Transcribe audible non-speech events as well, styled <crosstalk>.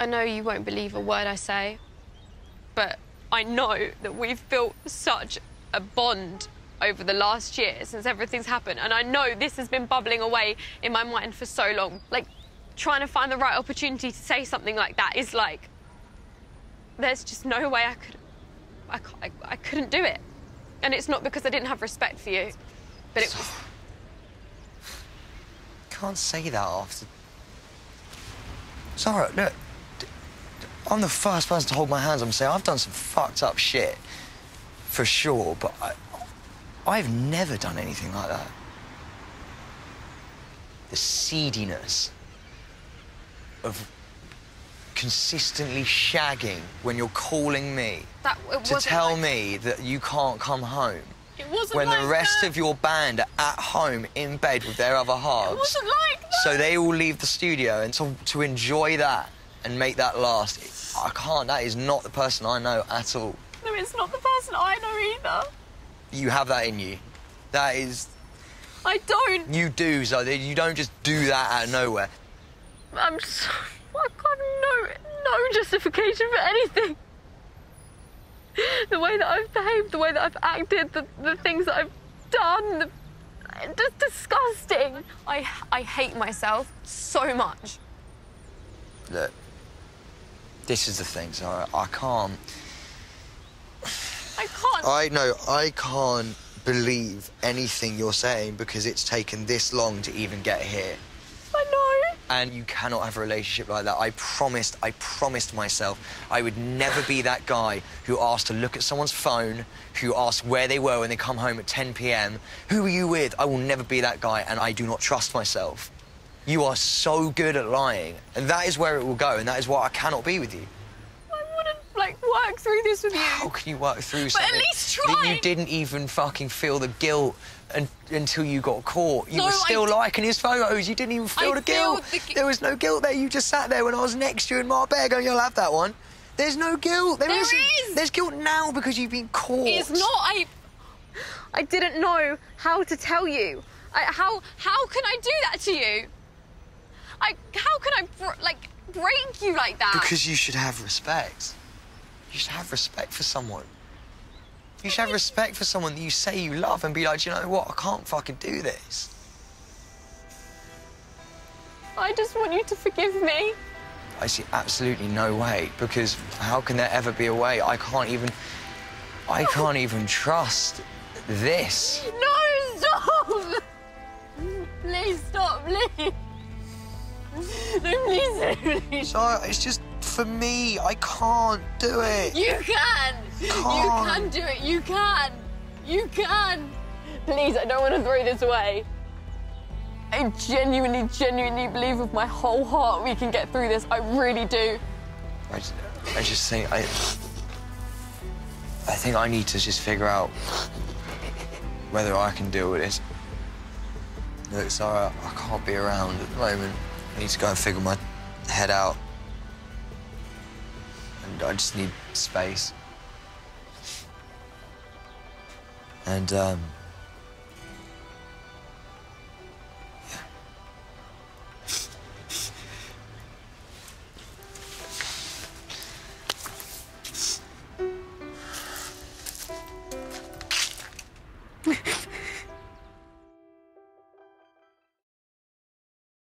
I know you won't believe a word I say, but I know that we've built such a bond over the last year since everything's happened. And I know this has been bubbling away in my mind for so long. Like, trying to find the right opportunity to say something like that is like, there's just no way I could, I, I, I couldn't do it. And it's not because I didn't have respect for you, but it was. <sighs> Can't say that after. Zara, look, I'm the first person to hold my hands up and say I've done some fucked up shit, for sure. But I, I've never done anything like that. The seediness of consistently shagging when you're calling me That it to tell like- me that you can't come home It wasn't when the rest that. of your band are at home in bed with their other halves. It wasn't like that. So they all leave the studio, and to, to enjoy that and make that last, I can't. That is not the person I know at all. No, it's not the person I know either. You have that in you. That is, I don't. you do, Zoe. You don't just do that out of nowhere. I'm so. I got no no justification for anything. The way that I've behaved, the way that I've acted, the, the things that I've done, the, just disgusting. I I hate myself so much. Look, this is the thing, Zara. I can't. I can't. I know. I can't believe anything you're saying because it's taken this long to even get here. I know. and you cannot have a relationship like that. I promised, I promised myself I would never be that guy who asked to look at someone's phone, who asked where they were when they come home at 10 p.m. Who are you with? I will never be that guy, and I do not trust myself. You are so good at lying, and that is where it will go, and that is why I cannot be with you. I want to like work through this with you. How can you work through But something at least that you didn't even fucking feel the guilt un- until you got caught? You No, were still liking his photos. You didn't even feel I the guilt. the There was no guilt there. You just sat there when I was next to you in Marbella going, "You'll have that one." There's no guilt. There isn't. is. There's guilt now because you've been caught. It's not. I. I didn't know how to tell you. I, how how can I do that to you? I how can I br- like break you like that? Because you should have respect. You should have respect for someone. You should have respect for someone that you say you love and be like, "Do you know what? I can't fucking do this. I just want you to forgive me. I see absolutely no way because how can there ever be a way? I can't even. I can't even trust this. No, stop! Please stop, please. No, please, please. So it's just for me. I can't do it. You can. You Can't. can do it. You can. You can. Please, I don't want to throw this away. I genuinely, genuinely believe with my whole heart we can get through this. I really do. I just, I just think I. I think I need to just figure out whether I can deal with this. Look, Zara, I can't be around at the moment. I need to go and figure my head out. And I just need space. And, um... Yeah. <laughs>